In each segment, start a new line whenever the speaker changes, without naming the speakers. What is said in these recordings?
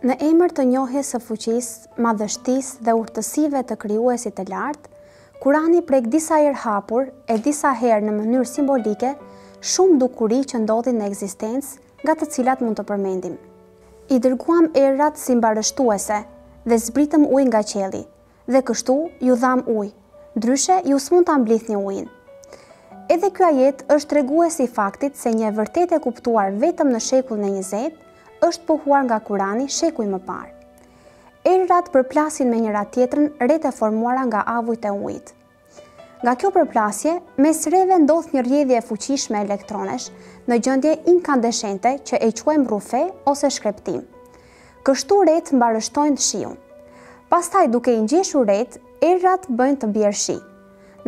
Në emër të njohjes së fuqisë, madhështisë dhe urtësive të krijuesit të lartë, Kurani prek disa herë hapur e disa herë në mënyrë simbolike shumë dukuri që ndodhin në ekzistencë, nga të cilat mund të përmendim. I dërguam erërat si mbarështuese dhe zbritëm ujë nga qielli, Dhe kështu ju dhamë ujë, ndryshe ju s'mund ta mblidhni ujin. Edhe ky ajet është tregues i faktit se një e vërtetë e kuptuar vetëm në shekullin e njëzetë, është pohuar nga Kurani shekuj më parë. Erërat përplasin me njëra-tjetrën retë e formuara nga avujt e ujit. Nga kjo përplasje, mes reve ndodh një rrjedhje e fuqishme elektronesh në gjendje inkandeshente që e quajmë rufe ose shkreptimë. Kështu retë mbarështojnë shiun. Pastaj duke i ngjeshur retë, erërat bëjnë të bjerë shi.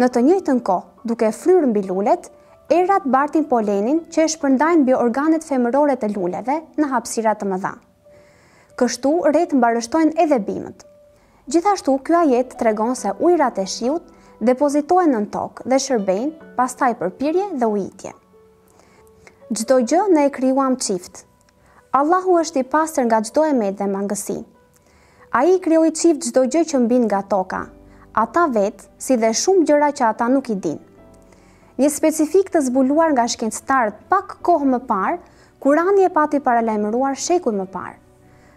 Në të njëjtën kohë, duke fryrë mbi lulet, erërat bartin polenin që e shpërndajnë mbi organet femërore të luleve në hapësira të mëdha. Kështu retë mbarështojnë edhe bimët. Gjithashtu, ky ajet tregon se ujërat e shiut depozitohen nën tokë dhe shërbejnë pastaj për pirje dhe ujitje. Çdo gjë ne e krijuam çift. Allahu është i pastër nga çdo e metë dhe mangësi. Ai i krijoi çift çdo gjë që mbin nga toka, ata vetë, si dhe shumë gjëra që ata nuk i dinë. Një specifikë të zbuluar nga shkencëtarët pak kohë më parë, Kurani e pati paralajmëruar shekuj më parë.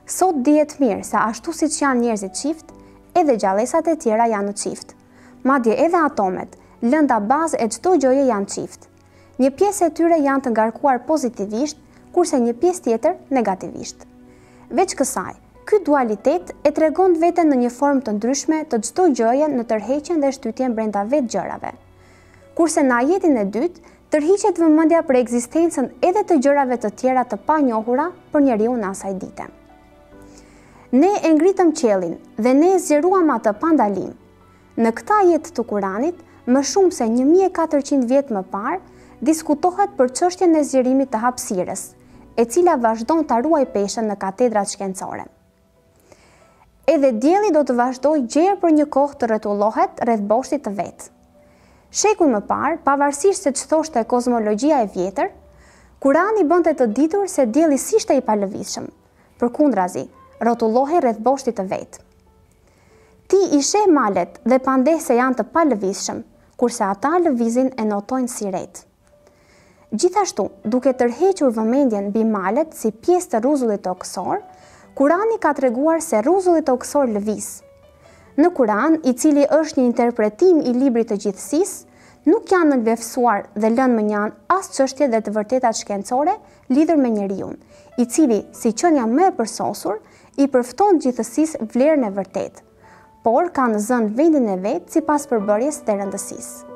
Sot dihet mirë se ashtu siç janë njerëzit çift, edhe gjallesat e tjera janë në çift. Madje edhe atomet, lënda bazë e çdo gjëje janë çift. Një pjesë e tyre janë të ngarkuar pozitivisht, kurse një pjesë tjetër negativisht. Veç kësaj, ky dualitet e tregon veten në një formë të ndryshme te çdo gjë, në tërheqjen dhe shtytjen brenda vetë gjërave. Kurse në ajetin e dytë, tërhiqet vëmendja për ekzistencën edhe të gjërave të tjera të panjohura për njeriun e asaj dite. Ne e ngritëm qiellin dhe ne e zgjeruam atë pa ndalim. Në këtë ajet të Kuranit, më shumë se 1400 vjet më parë, diskutohet për çështjen e zgjerimit të hapësirës, e cila vazhdon ta ruajë peshën në katedrat shkencore. Edhe dielli do të vazhdojë gjer për një kohë të rrotullohet rreth boshtit të vet. Shekuj më parë, pavarësisht se ç'thoshte kozmologjia e vjetër, Kurani bënte të ditur se dielli s'ishte i palëvizshëm, përkundrazi, rrotullohej rreth boshtit të vet. Ti i sheh malet dhe pandeh se janë të palëvizshëm, kurse ata lëvizin e notojnë si retë. Gjithashtu, duke tërhequr vëmendjen mbi malet si pjesë të rruzullit tokësor, Kurani ka treguar se rruzulli tokësor lëviz. Në Kuran, i cili është një interpretim i Librit të Gjithësisë, nuk janë nënvleftësuar dhe lënë mënjanë as çështjet dhe të vërtetat shkencore lidhur me njeriun, i cili, si qenia më e përsosur, i përfton gjithësisë vlerën e vërtetë. por kanë zënë vendin e vet sipas përbërjes dhe rëndësisë.